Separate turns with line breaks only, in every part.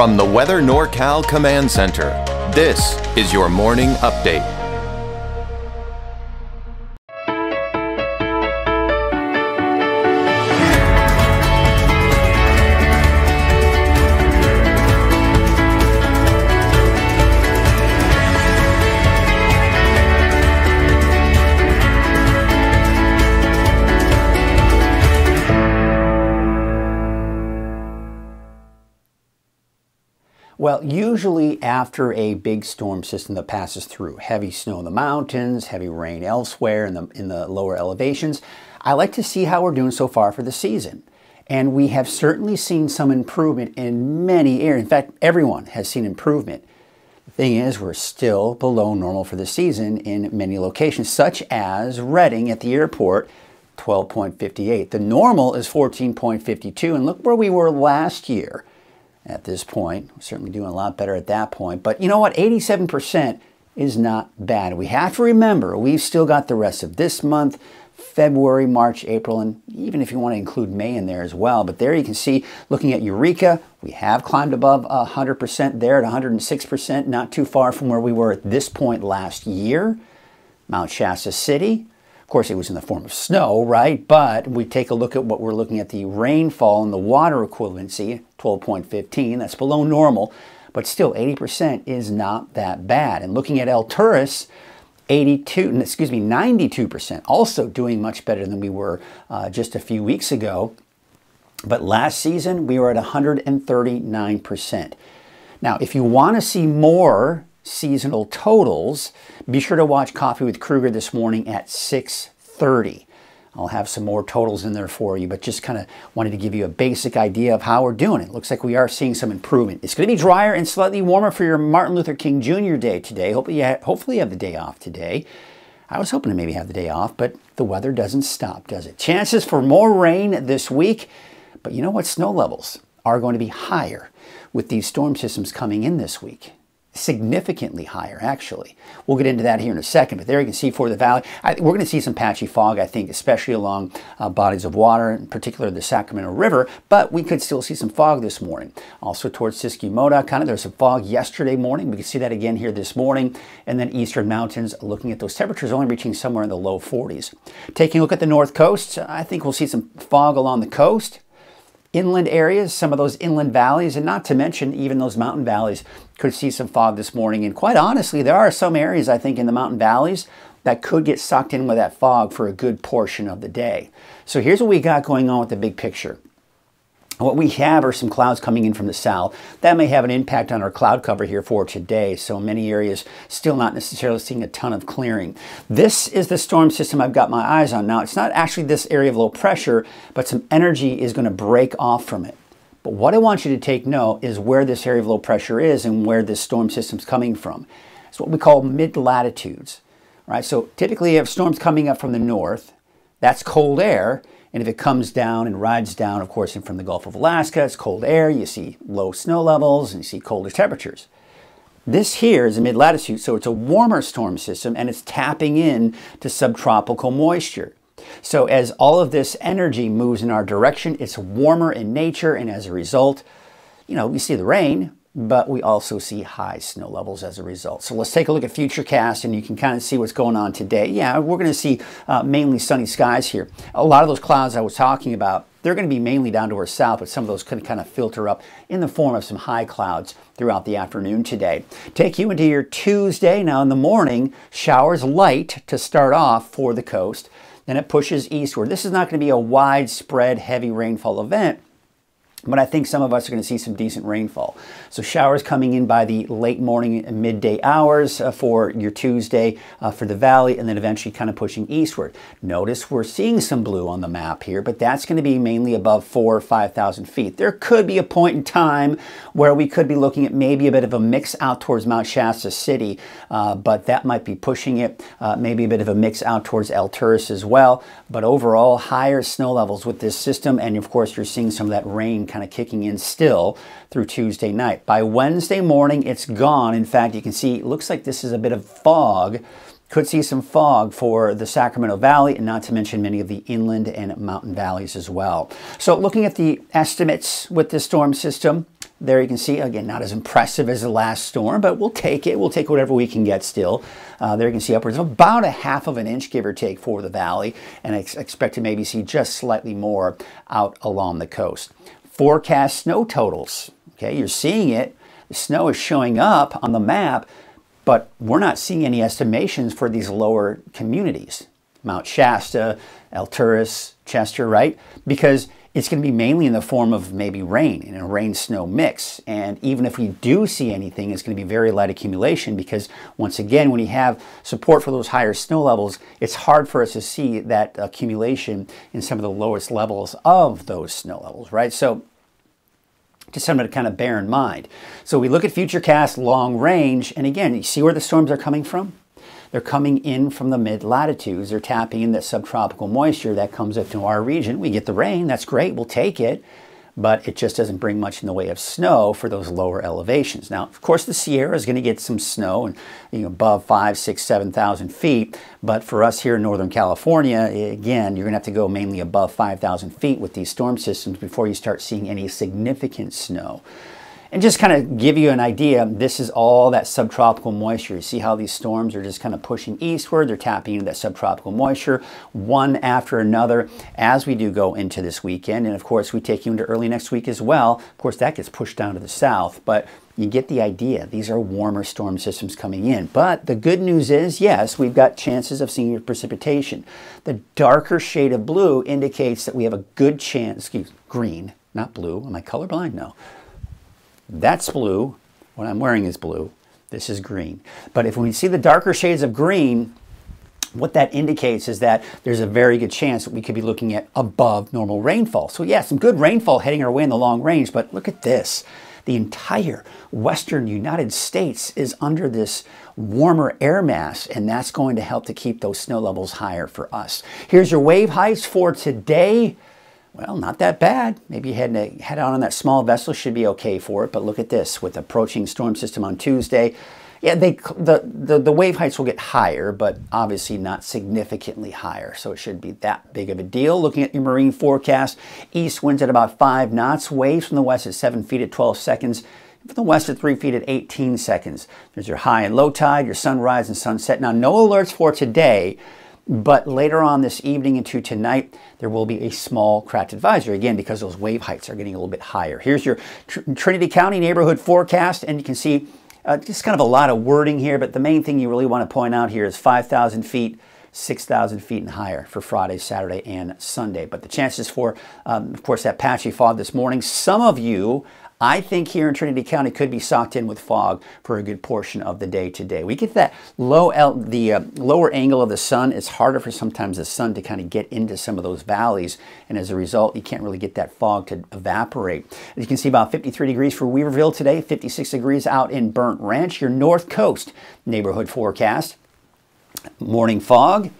From the Weather NorCal Command Center, this is your morning update.
Well, usually after a big storm system that passes through, heavy snow in the mountains, heavy rain elsewhere in the, in the lower elevations, I like to see how we're doing so far for the season. And we have certainly seen some improvement in many areas. In fact, everyone has seen improvement. The thing is, we're still below normal for the season in many locations, such as Redding at the airport, 12.58. The normal is 14.52, and look where we were last year at this point. We're certainly doing a lot better at that point. But you know what? 87% is not bad. We have to remember we've still got the rest of this month, February, March, April, and even if you want to include May in there as well. But there you can see, looking at Eureka, we have climbed above 100% there at 106%, not too far from where we were at this point last year. Mount Shasta City, course, it was in the form of snow, right? But we take a look at what we're looking at the rainfall and the water equivalency, 12.15. That's below normal, but still 80% is not that bad. And looking at El Alturas, 82, excuse me, 92%, also doing much better than we were uh, just a few weeks ago. But last season, we were at 139%. Now, if you want to see more seasonal totals, be sure to watch Coffee with Krueger this morning at 6.30. I'll have some more totals in there for you, but just kind of wanted to give you a basic idea of how we're doing. It looks like we are seeing some improvement. It's going to be drier and slightly warmer for your Martin Luther King Jr. Day today. Hopefully you, have, hopefully you have the day off today. I was hoping to maybe have the day off, but the weather doesn't stop, does it? Chances for more rain this week, but you know what? Snow levels are going to be higher with these storm systems coming in this week significantly higher, actually. We'll get into that here in a second, but there you can see for the valley, I, we're going to see some patchy fog, I think, especially along uh, bodies of water, in particular the Sacramento River, but we could still see some fog this morning. Also towards Siskiyou kind of there's some fog yesterday morning. We can see that again here this morning. And then eastern mountains, looking at those temperatures only reaching somewhere in the low 40s. Taking a look at the north coast, I think we'll see some fog along the coast inland areas, some of those inland valleys, and not to mention even those mountain valleys could see some fog this morning. And quite honestly, there are some areas, I think, in the mountain valleys that could get sucked in with that fog for a good portion of the day. So here's what we got going on with the big picture. What we have are some clouds coming in from the south. That may have an impact on our cloud cover here for today. So many areas still not necessarily seeing a ton of clearing. This is the storm system I've got my eyes on. Now, it's not actually this area of low pressure, but some energy is going to break off from it. But what I want you to take note is where this area of low pressure is and where this storm system's coming from. It's what we call mid-latitudes. Right? So typically you have storms coming up from the north. That's cold air. And if it comes down and rides down, of course, from the Gulf of Alaska, it's cold air. You see low snow levels and you see colder temperatures. This here is a mid-latitude, so it's a warmer storm system and it's tapping in to subtropical moisture. So as all of this energy moves in our direction, it's warmer in nature and as a result, you know, we see the rain, but we also see high snow levels as a result. So let's take a look at Futurecast and you can kind of see what's going on today. Yeah, we're going to see uh, mainly sunny skies here. A lot of those clouds I was talking about, they're going to be mainly down to our south, but some of those can kind of filter up in the form of some high clouds throughout the afternoon today. Take you into your Tuesday. Now in the morning, showers light to start off for the coast. Then it pushes eastward. This is not going to be a widespread heavy rainfall event but I think some of us are going to see some decent rainfall. So showers coming in by the late morning and midday hours uh, for your Tuesday uh, for the valley and then eventually kind of pushing eastward. Notice we're seeing some blue on the map here, but that's going to be mainly above four or 5,000 feet. There could be a point in time where we could be looking at maybe a bit of a mix out towards Mount Shasta City, uh, but that might be pushing it. Uh, maybe a bit of a mix out towards El Alturas as well. But overall, higher snow levels with this system. And of course, you're seeing some of that rain kind of kicking in still through Tuesday night. By Wednesday morning, it's gone. In fact, you can see it looks like this is a bit of fog. Could see some fog for the Sacramento Valley, and not to mention many of the inland and mountain valleys as well. So looking at the estimates with this storm system, There you can see, again, not as impressive as the last storm, but we'll take it. We'll take whatever we can get still. Uh, there you can see upwards of about a half of an inch, give or take, for the valley, and I expect to maybe see just slightly more out along the coast. Forecast snow totals. Okay, you're seeing it. The snow is showing up on the map, but we're not seeing any estimations for these lower communities. Mount Shasta, Alturas, Chester, right? Because it's going to be mainly in the form of maybe rain in a rain snow mix. And even if we do see anything, it's going to be very light accumulation because, once again, when you have support for those higher snow levels, it's hard for us to see that accumulation in some of the lowest levels of those snow levels, right? So, just something to kind of bear in mind. So, we look at Futurecast long range, and again, you see where the storms are coming from? They're coming in from the mid latitudes. They're tapping in that subtropical moisture that comes up to our region. We get the rain, that's great, we'll take it, but it just doesn't bring much in the way of snow for those lower elevations. Now, of course, the Sierra is going to get some snow and you know, above five, six, seven thousand feet, but for us here in Northern California, again, you're going to have to go mainly above 5,000 feet with these storm systems before you start seeing any significant snow. And just kind of give you an idea, this is all that subtropical moisture. You see how these storms are just kind of pushing eastward. They're tapping into that subtropical moisture one after another as we do go into this weekend. And of course, we take you into early next week as well. Of course, that gets pushed down to the south, but you get the idea. These are warmer storm systems coming in. But the good news is, yes, we've got chances of seeing precipitation. The darker shade of blue indicates that we have a good chance, excuse green, not blue. Am I colorblind? No that's blue. What I'm wearing is blue. This is green. But if we see the darker shades of green, what that indicates is that there's a very good chance that we could be looking at above normal rainfall. So yeah, some good rainfall heading our way in the long range, but look at this. The entire western United States is under this warmer air mass, and that's going to help to keep those snow levels higher for us. Here's your wave heights for today. Well, not that bad. Maybe head, head out on that small vessel should be okay for it. But look at this with approaching storm system on Tuesday. Yeah, they, the, the, the wave heights will get higher, but obviously not significantly higher. So it should be that big of a deal. Looking at your marine forecast, east winds at about 5 knots, waves from the west at 7 feet at 12 seconds, from the west at 3 feet at 18 seconds. There's your high and low tide, your sunrise and sunset. Now, no alerts for today, but later on this evening into tonight, there will be a small craft advisory, again, because those wave heights are getting a little bit higher. Here's your Tr Trinity County neighborhood forecast, and you can see uh, just kind of a lot of wording here, but the main thing you really want to point out here is 5,000 feet 6,000 feet and higher for Friday, Saturday, and Sunday. But the chances for, um, of course, that patchy fog this morning, some of you I think here in Trinity County could be socked in with fog for a good portion of the day today. We get that low, the uh, lower angle of the sun. It's harder for sometimes the sun to kind of get into some of those valleys, and as a result, you can't really get that fog to evaporate. As you can see, about 53 degrees for Weaverville today, 56 degrees out in Burnt Ranch, your North Coast neighborhood forecast. Morning fog,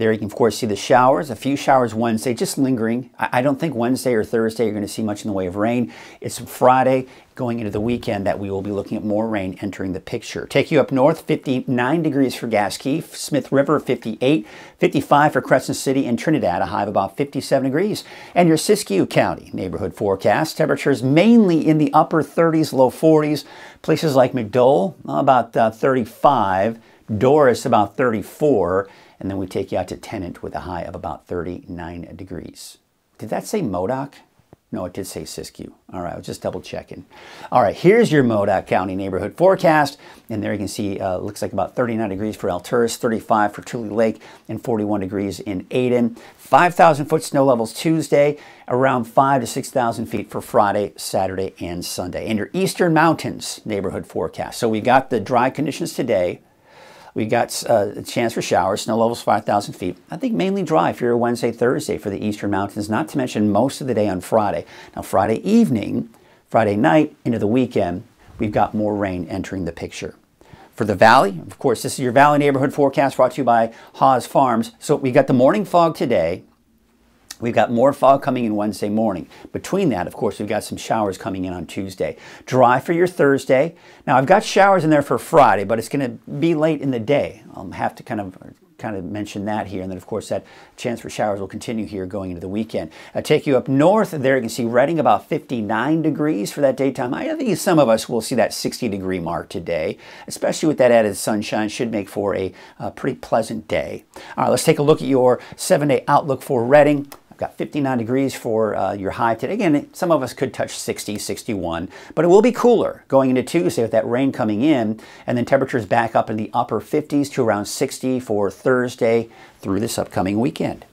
there you can, of course, see the showers. A few showers Wednesday, just lingering. I, don't think Wednesday or Thursday you're going to see much in the way of rain. It's Friday going into the weekend that we will be looking at more rain entering the picture. Take you up north, 59 degrees for Gasquet, Smith River 58, 55 for Crescent City and Trinidad, a high of about 57 degrees. And your Siskiyou County neighborhood forecast, temperatures mainly in the upper 30s, low 40s. Places like Macdoel, about uh, 35, Dorris about 34, and then we take you out to Tennant with a high of about 39 degrees. Did that say Modoc? No, it did say Siskiyou. All right, I was just double checking. All right, here's your Modoc County neighborhood forecast. And there you can see, uh, looks like about 39 degrees for Alturas, 35 for Tule Lake, and 41 degrees in Adin. 5,000 foot snow levels Tuesday, around 5 to 6,000 feet for Friday, Saturday, and Sunday. And your Eastern Mountains neighborhood forecast. So we got the dry conditions today. We got uh, a chance for showers, snow levels 5,000 feet. I think mainly dry for your Wednesday, Thursday for the eastern mountains, not to mention most of the day on Friday. Now, Friday evening, Friday night into the weekend, we've got more rain entering the picture. For the valley, of course, this is your valley neighborhood forecast brought to you by Haas Farms. So we got the morning fog today, We've got more fog coming in Wednesday morning. Between that, of course, we've got some showers coming in on Tuesday. Dry for your Thursday. Now, I've got showers in there for Friday, but it's going to be late in the day. I'll have to kind of kind of mention that here. And then, of course, that chance for showers will continue here going into the weekend. I take you up north. There you can see Redding about 59 degrees for that daytime. I think some of us will see that 60 degree mark today, especially with that added sunshine. Should make for a, a pretty pleasant day. All right, let's take a look at your seven day outlook for Redding got 59 degrees for uh, your high today. Again, some of us could touch 60, 61, but it will be cooler going into Tuesday with that rain coming in, and then temperatures back up in the upper 50s to around 60 for Thursday through this upcoming weekend.